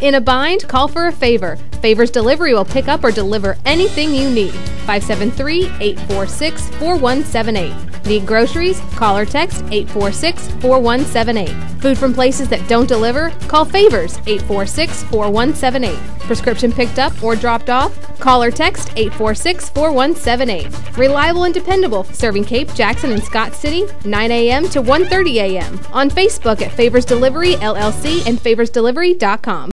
In a bind? Call for a favor. Favors Delivery will pick up or deliver anything you need. 573-846-4178. Need groceries? Call or text 846-4178. Food from places that don't deliver? Call Favors 846-4178. Prescription picked up or dropped off? Call or text 846-4178. Reliable and dependable, serving Cape, Jackson, and Scott City, 9 a.m. to 1.30 a.m. On Facebook at Favors Delivery LLC and favorsdelivery.com.